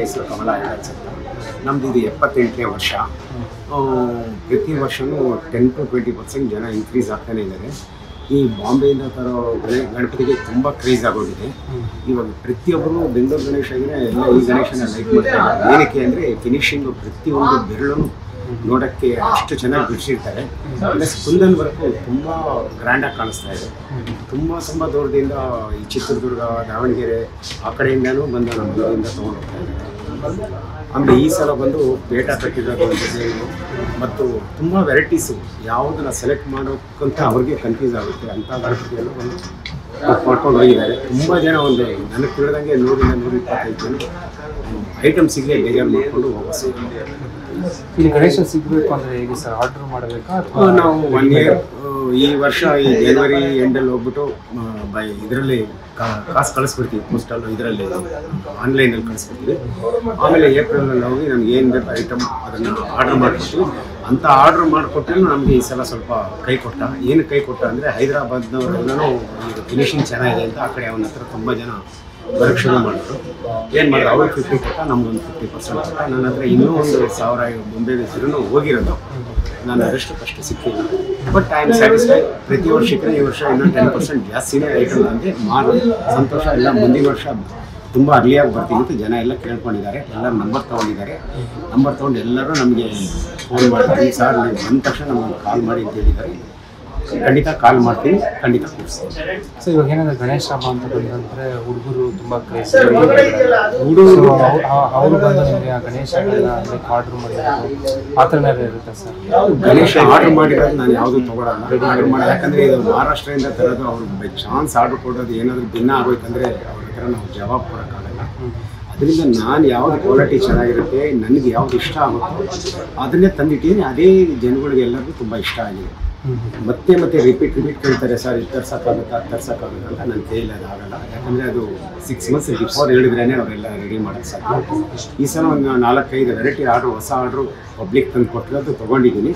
ಹೆಸರು ಕಮಲ ಐಡಲ್ಸ್ ಅಂತ ಇದು ಎಪ್ಪತ್ತೆಂಟನೇ ವರ್ಷ. ಪ್ರತಿ ವರ್ಷವೂ ಟೆನ್ ಟು ಟ್ವೆಂಟಿ ಪರ್ಸೆಂಟ್ ಜನ ಇನ್ಕ್ರೀಸ್ ಆಗ್ತಾನೆ ಇದ್ದಾರೆ. ಈ ಬಾಂಬೆಯಿಂದ ತರೋ ಗಣೆ, ಗಣಪತಿಗೆ ತುಂಬ ಕ್ರೇಜ್ ಆಗೋಗಿದೆ. ಇವಾಗ ಪ್ರತಿಯೊಬ್ಬರು ಬೆಂಗಳೂರು ಗಣೇಶ ಅಂದರೆ ಎಲ್ಲ ಈ ಗಣೇಶನ ಲೈಕ್ ಮಾಡ್ತಾರೆ ಏನಕ್ಕೆ ಅಂದರೆ ಫಿನಿಷಿಂಗು ಪ್ರತಿಯೊಂದು ಬೆರಳು ನೋಡೋಕ್ಕೆ ಅಷ್ಟು ಚೆನ್ನಾಗಿ ಬಿಡಿಸಿರ್ತಾರೆ. ಪ್ಲಸ್ ಕುಂದನ್ ವರ್ಕು ತುಂಬ ಗ್ರ್ಯಾಂಡಾಗಿ ಕಾಣಿಸ್ತಾ ಇದೆ. ತುಂಬ ತುಂಬ ದೂರದಿಂದ ಈ ಚಿತ್ರದುರ್ಗ ದಾವಣಗೆರೆ ಆ ಕಡೆಯಿಂದನೂ ಬಂದು ನಮ್ಮ ದೂರದಿಂದ ತೊಗೊಂಡು ಹೋಗ್ತಾ ಇದ್ದಾರೆ. ಆಮೇಲೆ ಈ ಸಲ ಬಂದು ಪೇಟಾ ಕಟ್ಟಿರೋದು ಒಂದು ಡಿಸೈನು ಮತ್ತು ತುಂಬ ವೆರೈಟೀಸು ಯಾವುದನ್ನ ಸೆಲೆಕ್ಟ್ ಮಾಡೋಕ್ಕಂತ ಅವ್ರಿಗೆ ಕನ್ಫ್ಯೂಸ್ ಆಗುತ್ತೆ. ಅಂಥ ಬಂದು ಬುಕ್ ಮಾಡ್ಕೊಂಡು ಹೋಗಿದ್ದಾರೆ. ತುಂಬ ಜನ ಒಂದು ನನಗೆ ತಿಳಿದಂಗೆ ನೂರಿಂದ ನೂರ ಇಪ್ಪತ್ತೈದು ಜನ ಐಟಮ್ಸಿಗೆ ಬೇಜಾರು ಮಾಡಿಕೊಂಡು ಹೋಗೋ ಇಲ್ಲಿ ಗಣೇಶ ಸಿಗಬೇಕು ಅಂದರೆ ಹೇಗೆ ಸರ್? ಆರ್ಡರ್ ಮಾಡಬೇಕಾ ಅಥವಾ ನಾವು ಒನ್ ಇಯರ್ ಈ ವರ್ಷ ಈ ಜನವರಿ ಎಂಡಲ್ಲಿ ಹೋಗ್ಬಿಟ್ಟು ಬೈ ಇದರಲ್ಲಿ ಕಾಸು ಕಳಿಸ್ಬಿಡ್ತೀವಿ ಪೋಸ್ಟಲ್ ಇದರಲ್ಲಿ ಆನ್ಲೈನಲ್ಲಿ ಕಳಿಸ್ಬಿಡ್ತೀವಿ. ಆಮೇಲೆ ಏಪ್ರಿಲಲ್ಲಿ ಹೋಗಿ ನಮ್ಗೆ ಏನು ಬೇಕು ಐಟಮ್ ಅದನ್ನು ಆರ್ಡರ್ ಮಾಡ್ತೀವಿ ಅಂತ ಆರ್ಡರ್ ಮಾಡಿಕೊಟ್ಟು ನಮಗೆ ಈ ಸಲ ಸ್ವಲ್ಪ ಕೈ ಕೊಟ್ಟ. ಏನು ಕೈ ಕೊಟ್ಟ ಅಂದರೆ ಹೈದರಾಬಾದ್ನವರೆಲ್ಲೂ ಈಗ ಫಿನಿಶಿಂಗ್ ಚೆನ್ನಾಗಿದೆ ಅಂತ ಆ ಕಡೆ ಅವನ ಹತ್ರ ತುಂಬ ಜನ ಶುರು ಮಾಡಿದ್ರು. ಏನು ಮಾಡಿದ್ರು? ಅವ್ರಿಗೆ ಫಿಫ್ಟಿ ಕೊಟ್ಟ ನಮ್ಗೊಂದು ಫಿಫ್ಟಿ ಪರ್ಸೆಂಟ್ ಕೊಟ್ಟ. ನನ್ನ ಹತ್ರ ಇನ್ನೂ ಒಂದು ಸಾವಿರ ಬೊಂಬೆ ಹೆಸರು ಹೋಗಿರೋದು. ನಾನು ಅದಷ್ಟು ಕಷ್ಟ ಸಿಕ್ಕಿಲ್ಲ. ಬಟ್ ಐ ಆಮ್ ಸ್ಯಾಟಿಸ್ಫೈ ಪ್ರತಿ ವರ್ಷಕ್ಕೆ ಈ ವರ್ಷ ಇನ್ನೂ ಟೆನ್ ಪರ್ಸೆಂಟ್ ಜಾಸ್ತಿನೇ ಐಟಮ್ ನನಗೆ ಮಾರು. ಸಂತೋಷ. ಎಲ್ಲ ಮುಂದಿನ ವರ್ಷ ತುಂಬ ಅರ್ಲಿಯಾಗಿ ಬರ್ತೀನಿ ಅಂತ ಜನ ಎಲ್ಲ ಕೇಳ್ಕೊಂಡಿದ್ದಾರೆ. ಎಲ್ಲರೂ ನಂಬರ್ ತೊಗೊಂಡಿದ್ದಾರೆ. ನಂಬರ್ ತೊಗೊಂಡು ಎಲ್ಲರೂ ನಮಗೆ ಫೋನ್ ಮಾಡ್ತಾರೆ. ಸರ್ ನೀವು ಬಂದ ತಕ್ಷಣ ನಮಗೆ ಕಾಲ್ ಮಾಡಿ ಅಂತ ಹೇಳಿದ್ದಾರೆ. ಖಂಡಿತ ಕಾಲ್ ಮಾಡ್ತೀನಿ. ಖಂಡಿತ ಕೂರಿಸ್ತೀನಿ. ಸೊ ಇವಾಗ ಏನಂದ್ರೆ ಗಣೇಶ ಹಬ್ಬ ಅಂತ ಬಂದ್ರೆ ಹುಡುಗರು ತುಂಬಾ ಕ್ರೇಜ್ ಹುಡುಗರು ಅವರು ಬಂದು ನಿಮಗೆ ಆ ಗಣೇಶ ಆರ್ಡರ್ ಮಾಡಿರೋದು ಆ ಥರ ಏನಾದ್ರು ಇರುತ್ತೆ ಸರ್ ಗಣೇಶ ಆರ್ಡರ್ ಮಾಡಿರೋದು ನಾನು ಯಾವುದು ತಗೊಳಲ್ಲ. ಆರ್ಡರ್ ಮಾಡಿ ಯಾಕಂದ್ರೆ ಇದು ಮಹಾರಾಷ್ಟ್ರದಿಂದ ತರೋದು ಅವ್ರು ಬೈ ಚಾನ್ಸ್ ಆರ್ಡರ್ ಕೊಡೋದು ಏನಾದರೂ ಭಿನ್ನ ಆಗೋಯ್ತಂದ್ರೆ ಅವ್ರ ಹತ್ರ ನಾವು ಜವಾಬ್ ಕೊಡೋಕ್ಕಾಗಲ್ಲ. ಅದರಿಂದ ನಾನು ಯಾವ್ದು ಕ್ವಾಲಿಟಿ ಚೆನ್ನಾಗಿರುತ್ತೆ ನನಗೆ ಯಾವ್ದು ಇಷ್ಟ ಆಗುತ್ತೋ ಅದನ್ನೇ ತಂದಿಟ್ಟಿದ್ದೀನಿ. ಅದೇ ಜನಗಳಿಗೆಲ್ಲರಿಗೂ ತುಂಬ ಇಷ್ಟ ಆಗಿದೆ. ಮತ್ತೆ ಮತ್ತೆ ರಿಪೀಟ್ ರಿಪೀಟ್ ಕೇಳ್ತಾರೆ ಸರ್ ಇದು ತರ್ಸೋಕ್ಕಾಗುತ್ತಾ ತರ್ಸಕ್ಕಾಗುತ್ತ ಅಂತ ನನ್ನ ಕೈಯಲ್ಲಿ ಅದು ಆಗಲ್ಲ. ಯಾಕಂದರೆ ಅದು ಸಿಕ್ಸ್ ಮಂತ್ಸ್ ಬಿಫೋರ್ ಹೇಳಿದ್ರೇನೆ ಅವರೆಲ್ಲ ರೆಡಿ ಮಾಡೋಕ್ಕೆ ಸಾಧ್ಯ ಈ ಸಲ ಒಂದು ನಾಲ್ಕೈದು ವೆರೈಟಿ ಆರ್ಡ್ರು ಹೊಸ ಆರ್ಡ್ರು ಪಬ್ಲಿಕ್ ತಂದು ಕೊಟ್ಟಿರೋದು ತೊಗೊಂಡಿದ್ದೀನಿ.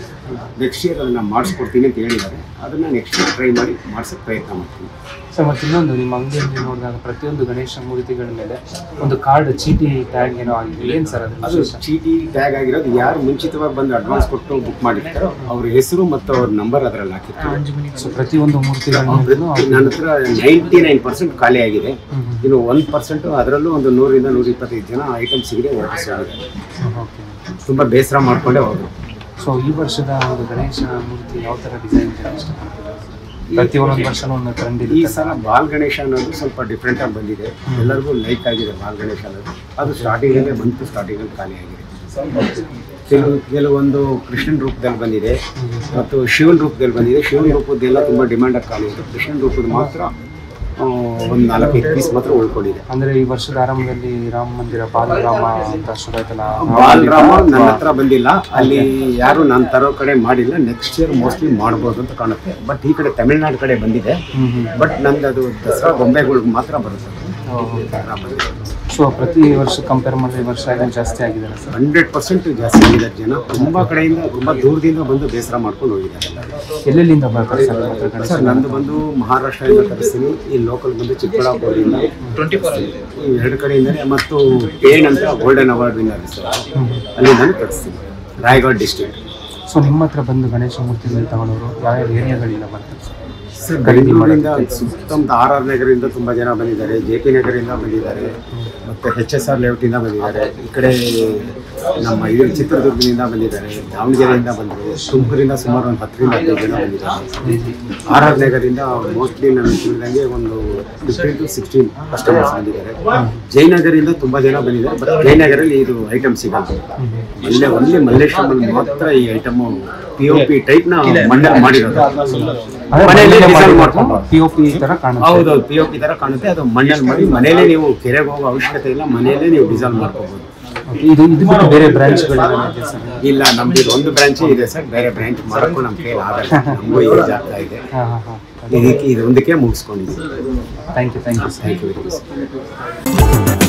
ನೆಕ್ಸ್ಟ್ ಇಯರ್ ಅದನ್ನು ಮಾಡಿಸ್ಕೊಡ್ತೀನಿ ಅಂತ ಹೇಳಿದ್ದಾರೆ. ಅದನ್ನು ನೆಕ್ಸ್ಟ್ ಇಯರ್ ಟ್ರೈ ಮಾಡಿ ಮಾಡ್ಸೋಕ್ಕೆ ಪ್ರಯತ್ನ ಮಾಡ್ತೀನಿ. ಸರ್ ಮತ್ತೆ ಇನ್ನೊಂದು ನಿಮ್ಮ ಅಂಗಡಿಯಲ್ಲಿ ನೋಡಿದಾಗ ಪ್ರತಿಯೊಂದು ಗಣೇಶ ಮೂರ್ತಿಗಳ ಮೇಲೆ ಒಂದು ಕಾರ್ಡ್ ಚೀಟಿ ಟ್ಯಾಗ್ ಏನೋ ಆಗಿದೆ. ಏನು ಸರ್ ಅದು ಅದು ಚೀಟಿ ಟ್ಯಾಗ್ ಆಗಿರೋದು ಯಾರು ಮುಂಚಿತವಾಗಿ ಬಂದು ಅಡ್ವಾನ್ಸ್ ಕೊಟ್ಟು ಬುಕ್ ಮಾಡಿರ್ತಾರೋ ಅವ್ರ ಹೆಸರು ಮತ್ತು ಅವ್ರ ನಂಬರ್ ಅದರಲ್ಲಿ ಹಾಕಿತ್ತು ಸೊ ಪ್ರತಿಯೊಂದು ಮೂರ್ತಿಗಳನ್ನು ನನ್ನ ಹತ್ರ ನೈಂಟಿ ನೈನ್ ಪರ್ಸೆಂಟ್ ಖಾಲಿ ಆಗಿದೆ. ಇನ್ನು ಒನ್ ಪರ್ಸೆಂಟು ಅದರಲ್ಲೂ ಒಂದು ನೂರಿಂದ ನೂರ ಇಪ್ಪತ್ತೈದು ಜನ ಐಟಮ್ ಸಿಗದೆ ವಾಪಸ್ ಆಗಿದೆ ಓಕೆ. ತುಂಬ ಬೇಸರ ಮಾಡಿಕೊಂಡೇ ಹೋದ್ರು. ಸೊ ಈ ವರ್ಷದ ಒಂದು ಗಣೇಶ ಮೂರ್ತಿ ಯಾವ ಥರ ಡಿಸೈನ್ ಪ್ರತಿ ಒಂದೊಂದು ವರ್ಷನೂ ಒಂದು ಟ್ರೆಂಡ್ ಈ ಸಲ ಬಾಲ್ ಗಣೇಶ ಅನ್ನೋದು ಸ್ವಲ್ಪ ಡಿಫ್ರೆಂಟ್ ಆಗಿ ಬಂದಿದೆ. ಎಲ್ಲರಿಗೂ ಲೈಕ್ ಆಗಿದೆ ಬಾಲ್ ಗಣೇಶ ಅನ್ನೋದು. ಅದು ಸ್ಟಾರ್ಟಿಂಗಲ್ಲೇ ಬಂತು ಸ್ಟಾರ್ಟಿಂಗಲ್ಲಿ ಖಾಲಿ ಆಗಿದೆ. ಕೆಲವು ಕೆಲವೊಂದು ಕೃಷ್ಣನ್ ರೂಪದಲ್ಲಿ ಬಂದಿದೆ. ಮತ್ತು ಶಿವನ್ ರೂಪದಲ್ಲಿ ಬಂದಿದೆ. ಶಿವನ್ ರೂಪದ್ದೆಲ್ಲ ತುಂಬ ಡಿಮ್ಯಾಂಡ್ ಖಾಲಿ ಇದೆ ಕೃಷ್ಣನ್ ರೂಪದ ಮಾತ್ರ ಒಂದು ನಾಲ್ಕೈದು ಪೀಸ್ ಮಾತ್ರ ಉಳ್ಕೊಂಡಿದೆ. ಅಂದ್ರೆ ಈ ವರ್ಷದ ಆರಂಭದಲ್ಲಿ ರಾಮ ಮಂದಿರ ಬಾಲರಾಮ ಅಂತ ಶುರು ಆಯ್ತಲ್ಲ? ಬಾಲರಾಮ ನನ್ನ ಹತ್ರ ಬಂದಿಲ್ಲ. ಅಲ್ಲಿ ಯಾರು ನಾನು ತರೋ ಕಡೆ ಮಾಡಿಲ್ಲ. ನೆಕ್ಸ್ಟ್ ಇಯರ್ ಮೋಸ್ಟ್ಲಿ ಮಾಡ್ಬೋದು ಅಂತ ಕಾಣುತ್ತೆ. ಬಟ್ ಈ ಕಡೆ ತಮಿಳ್ನಾಡು ಕಡೆ ಬಂದಿದೆ. ಬಟ್ ನಂದು ಅದು ದಸರಾ ಗೊಂಬೆಗಳಿಗೆ ಮಾತ್ರ ಬರುತ್ತೆ. ಸೊ ಪ್ರತಿ ವರ್ಷ ಕಂಪೇರ್ ಮಾಡಿದ್ರೆ ಈ ವರ್ಷ ಏನು ಜಾಸ್ತಿ ಆಗಿದೆ ಸರ್ ಹಂಡ್ರೆಡ್ ಪರ್ಸೆಂಟ್ ಜಾಸ್ತಿ ಆಗಿದ್ದಾರೆ ಜನ. ತುಂಬ ಕಡೆಯಿಂದ ತುಂಬ ದೂರದಿಂದ ಬಂದು ಬೇಸರ ಮಾಡ್ಕೊಂಡು ಹೋಗಿದ್ದಾರೆ. ಎಲ್ಲೆಲ್ಲಿಂದ ಬರ್ತಾರೆ ಸರ್ ಸರ್ ನಂದು ಬಂದು ಮಹಾರಾಷ್ಟ್ರದಿಂದ ತರಿಸ್ತೀನಿ ಈ ಲೋಕಲ್ ಬಂದು ಚಿಕ್ಕಬಳ್ಳಾಪುರದಿಂದ. ಈ ಎರಡು ಕಡೆಯಿಂದಲೇ ಮತ್ತು ಪೇನ್ ಅಂತ ಗೋಲ್ಡನ್ ಅವಾರ್ಡ್ ವಿನ್ನರ್ ಸರ್ ಅಲ್ಲಿ ನಾನು ತರಿಸ್ತೀನಿ ರಾಯಗಢ ಡಿಸ್ಟ್ರಿಕ್ಟ್ ಸೊ ನಿಮ್ಮ ಹತ್ರ ಬಂದು ಗಣೇಶ ಮೂರ್ತಿಗಳು ತಗೊಂಡವರು ಯಾವ ಏರಿಯಾಗಳಿಂದ ಬರ್ತಾರೆ ಸರ್ ಬೆಂಗಳೂರಿಂದ ಸುತ್ತಮುತ್ತ ಆರ್ ಆರ್ ನಗರಿಂದ ತುಂಬ ಜನ ಬಂದಿದ್ದಾರೆ ಜೆ ಪಿ ನಗರಿಂದ ಬಂದಿದ್ದಾರೆ ಮತ್ತು ಎಚ್ ಎಸ್ ಆರ್ ಲೇಔಟಿಂದ ಬಂದಿದ್ದಾರೆ. ಈ ಕಡೆ ನಮ್ಮ ಇದು ಚಿತ್ರದುರ್ಗದಿಂದ ಬಂದಿದ್ದಾರೆ. ದಾವಣಗೆರೆಯಿಂದ ಬಂದಿದ್ದಾರೆ. ತುಮಕೂರಿಂದ ಸುಮಾರು ಒಂದು ಹತ್ತರಿಂದ ಹದಿನೈದು ಜನ ಬಂದಿದ್ದಾರೆ. ಆರ್ ನಗರದಿಂದ ನಗರಿಂದ ಮೋಸ್ಟ್ಲಿ ನನಗೆ ತಿಳಿದಂಗೆ ಒಂದು ಫಿಫ್ಟೀನ್ ಟು ಸಿಕ್ಸ್ಟೀನ್ ಕಸ್ಟಮರ್ಸ್ ಬಂದಿದ್ದಾರೆ. ಜಯನಗರಿಂದ ತುಂಬ ಜನ ಬಂದಿದ್ದಾರೆ. ಬಟ್ ಜಯನಗರಲ್ಲಿ ಇದು ಐಟಮ್ ಸಿಗಲ್ಲ. ಅಲ್ಲೇ ಒಂದೇ ಮಲ್ಲೇಶ್ವರಮಲ್ಲಿ ಮಾತ್ರ ಈ ಐಟಮು ಪಿ ಓ ಪಿ ಟೈಪ್ನ ಮಣ್ಣಲ್ಲಿ ಮಾಡಿರೋದು. ತರ ಹೌದೌದು ಪಿ ಒ ಪಿ ತರ ಕಾಣುತ್ತೆ. ಅದು ಮಣ್ಣಲ್ಲಿ ಮಾಡಿ ಮನೆಯಲ್ಲೇ ನೀವು ಕೆರೆಗೆ ಹೋಗೋ ಅವಶ್ಯಕತೆ ಇಲ್ಲ ಮನೆಯಲ್ಲೇ ನೀವು ಡಿಸೈನ್ ಮಾಡ್ಕೋಬಹುದು ಇದು ಇದು ಬಿಟ್ಟು ಬೇರೆ ಬ್ರಾಂಚ್ಗಳಿದೆ ಸರ್. ಇಲ್ಲ ನಮ್ದು ಇದು ಒಂದು ಬ್ರಾಂಚ್ ಇದೆ ಸರ್. ಬೇರೆ ಬ್ರಾಂಚ್ ಮಾಡೋಕ್ಕೂ ನಮ್ಮ ಕೈಲಿ ಆಗಲ್ಲ. ನಮಗೂ ಏಜ್ ಆಗ್ತಾ ಇದೆ. ಇದಕ್ಕೆ ಇದೊಂದಕ್ಕೆ ಮುಗಿಸ್ಕೊಂಡಿದ್ದೀವಿ thank you thank you thank you